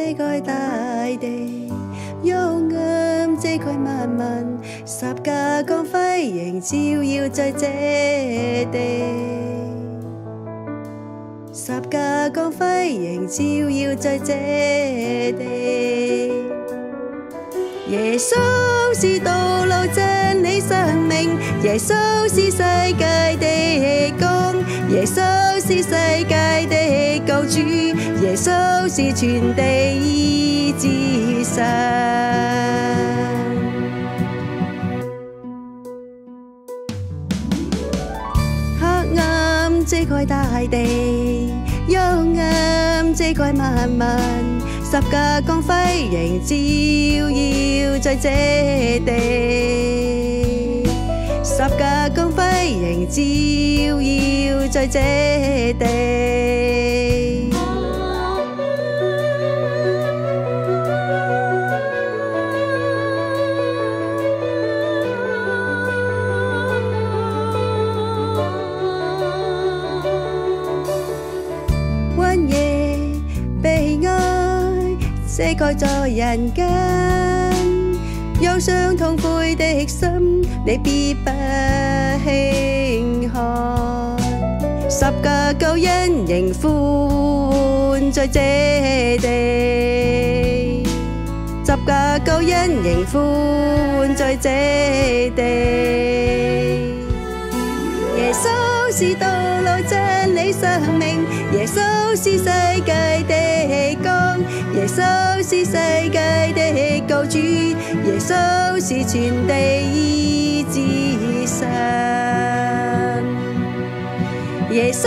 遮盖大地，幽暗遮盖万民，十架光辉仍照耀在这地。十架光辉仍照耀在这地。耶稣是道路、真理、生命，耶稣是世界的光，耶稣是世界的救主，耶稣是全地医治神。黑暗遮盖大地，幽暗遮盖万民，十架光辉仍照耀在这地，十架光辉仍照耀在这地。遮盖在人间，憂傷痛悔的心，你必不輕看。十架救恩仍呼喚在這地，十架救恩仍呼喚在這地。耶穌是道路、真理、生命，耶穌是世界的光，耶穌是世界的救主，耶穌是全地醫治神。耶穌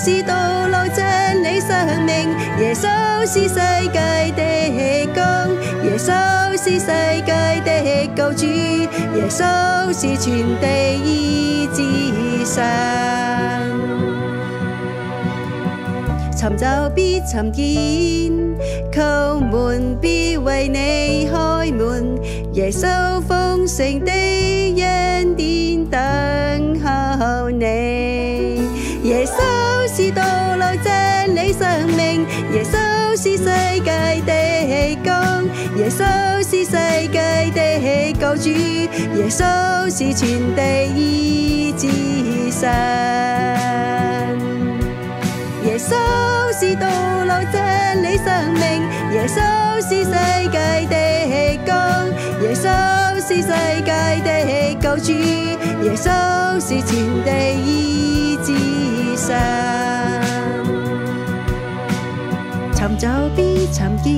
是道路、真理、生命，耶穌是世界的光，耶穌是世界的救主，耶穌是全地醫治神。尋找必尋見，叩門必為你開門。耶穌豐盛的恩典等候你。耶穌是道路、真理、生命，耶穌是世界的光，耶穌是世界的救主，耶穌是全地醫治神。耶稣是道路、真理、生命，耶穌是世界的光，耶穌是世界的救主，耶穌是全地醫治神。尋找必尋見，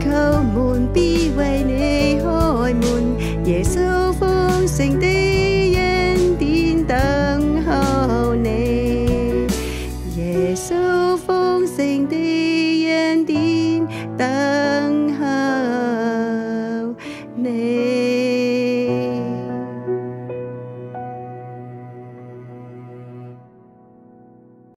叩門必為你開門，耶穌 name.